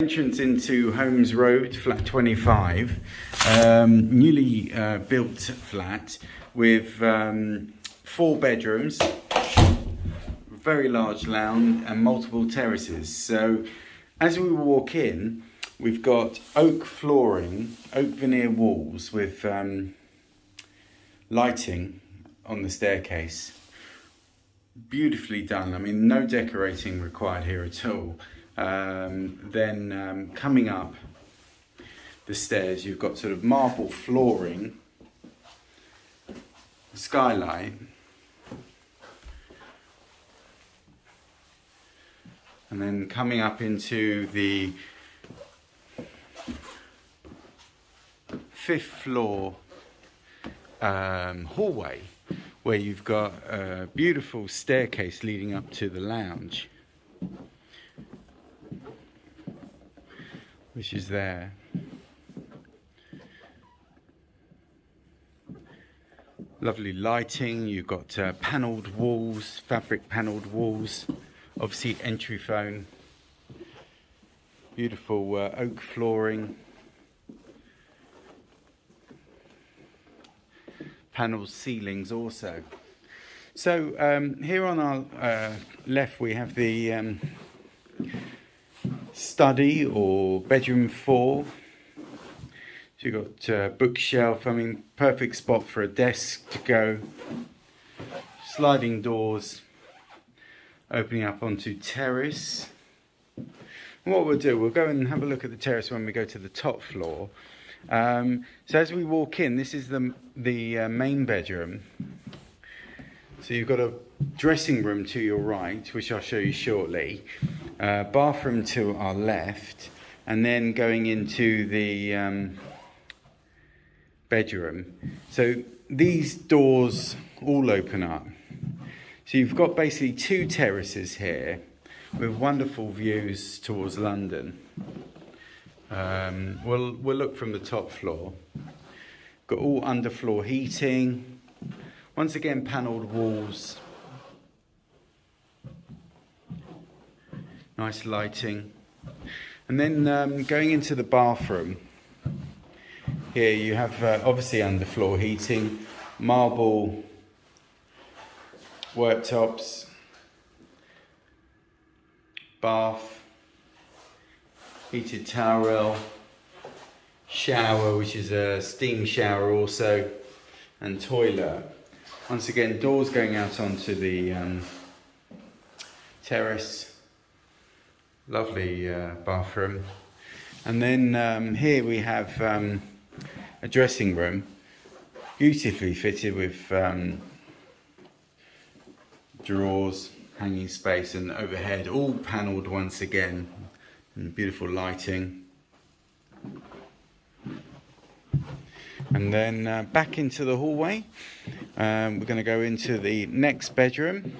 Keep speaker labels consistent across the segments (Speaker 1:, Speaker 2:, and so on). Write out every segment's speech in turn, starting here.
Speaker 1: Entrance into Holmes Road, flat 25, um, newly uh, built flat with um, four bedrooms, very large lounge and multiple terraces. So as we walk in, we've got oak flooring, oak veneer walls with um, lighting on the staircase. Beautifully done. I mean, no decorating required here at all. Um, then um, coming up the stairs, you've got sort of marble flooring, skylight, and then coming up into the fifth floor um, hallway where you've got a beautiful staircase leading up to the lounge. Which is there. Lovely lighting, you've got uh, panelled walls, fabric panelled walls, obviously entry phone, beautiful uh, oak flooring, panelled ceilings also. So um, here on our uh, left we have the um, study or bedroom four. So you've got a bookshelf, I mean, perfect spot for a desk to go. Sliding doors opening up onto terrace. And what we'll do, we'll go and have a look at the terrace when we go to the top floor. Um, so as we walk in, this is the, the uh, main bedroom. So you've got a dressing room to your right, which I'll show you shortly uh, bathroom to our left, and then going into the um, bedroom. So these doors all open up. So you've got basically two terraces here with wonderful views towards London. Um, we'll, we'll look from the top floor. Got all underfloor heating. Once again, panelled walls nice lighting. And then um, going into the bathroom, here you have uh, obviously underfloor heating, marble worktops, bath, heated towel shower, which is a steam shower also, and toilet. Once again, doors going out onto the um, terrace lovely uh, bathroom. And then um, here we have um, a dressing room, beautifully fitted with um, drawers, hanging space and overhead, all panelled once again, and beautiful lighting. And then uh, back into the hallway, um, we're going to go into the next bedroom.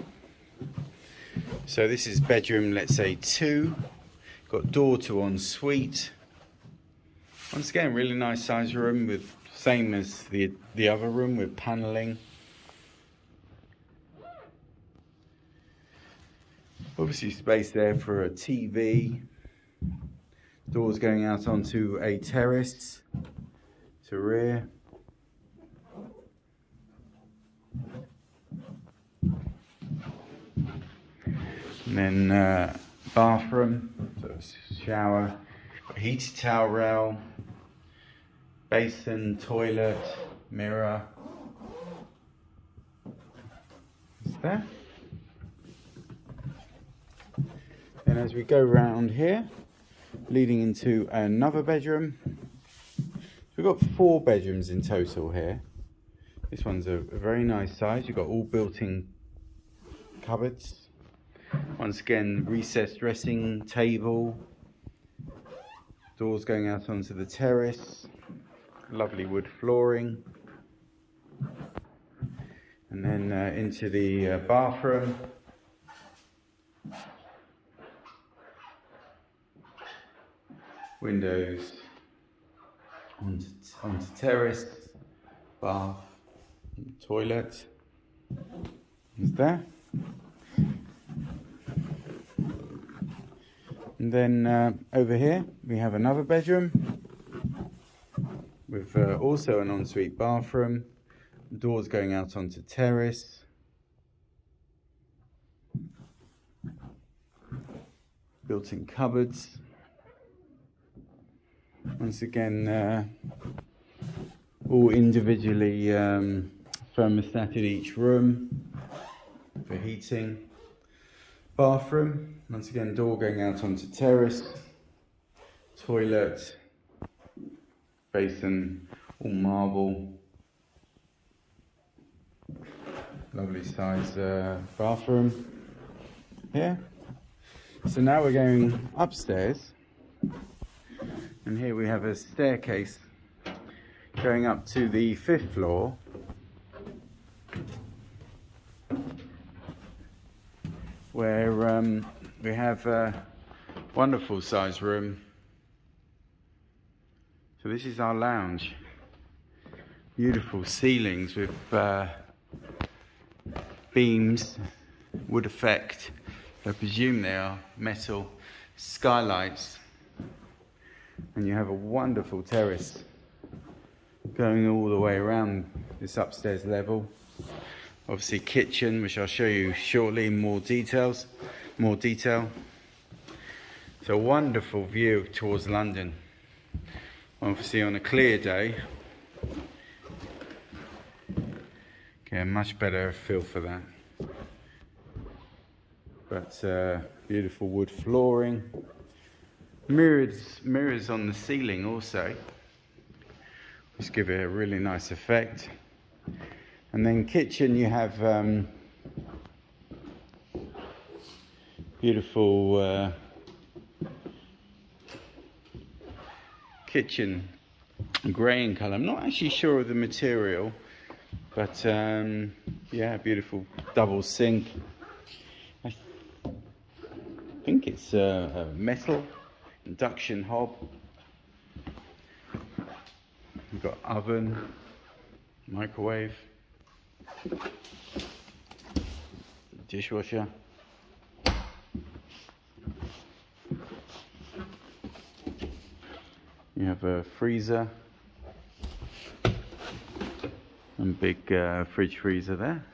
Speaker 1: So this is bedroom, let's say two. Got door to ensuite. Once again, really nice size room with same as the the other room with paneling. Obviously space there for a TV. Doors going out onto a terrace to rear. And then uh, bathroom, so shower, heated towel rail, basin, toilet, mirror. Is there? Then as we go round here, leading into another bedroom. We've got four bedrooms in total here. This one's a, a very nice size. You've got all built-in cupboards. Once again, recessed dressing table. Doors going out onto the terrace. Lovely wood flooring. And then uh, into the uh, bathroom. Windows onto, onto terrace, bath, toilet. Is there? And then uh, over here we have another bedroom with uh, also an ensuite bathroom, doors going out onto terrace. Built-in cupboards. Once again, uh, all individually um, thermostated each room for heating. Bathroom, once again, door going out onto terrace. Toilet, basin, all marble. Lovely size uh, bathroom here. So now we're going upstairs. And here we have a staircase going up to the fifth floor. Where um, we have a wonderful size room. So this is our lounge. Beautiful ceilings with uh, beams, wood effect. I presume they are metal skylights. And you have a wonderful terrace going all the way around this upstairs level. Obviously kitchen, which I'll show you shortly in more details, more detail. It's a wonderful view towards London. Obviously on a clear day, get a much better feel for that. But uh, beautiful wood flooring. Mirrors, mirrors on the ceiling also. Just give it a really nice effect. And then kitchen, you have um, beautiful uh, kitchen grey in colour. I'm not actually sure of the material, but um, yeah, beautiful double sink. I think it's a, metal induction hob. We've got oven, microwave, dishwasher. You have a freezer and big uh, fridge freezer there.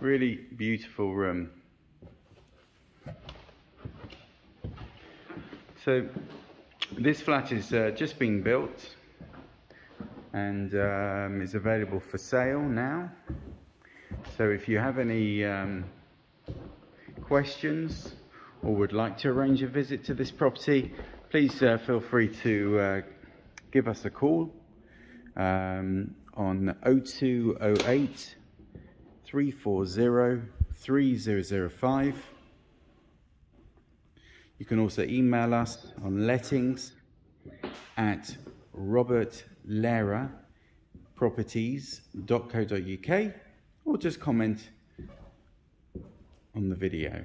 Speaker 1: Really beautiful room. So this flat is uh, just being built and um, is available for sale now. So if you have any um, questions or would like to arrange a visit to this property, please uh, feel free to uh, give us a call um, on 0208 340 3005. You can also email us on lettings at robertlehrerproperties.co.uk or just comment on the video.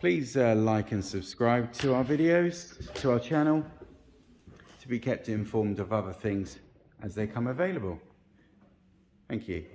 Speaker 1: Please uh, like and subscribe to our videos, to our channel, to be kept informed of other things as they come available. Thank you.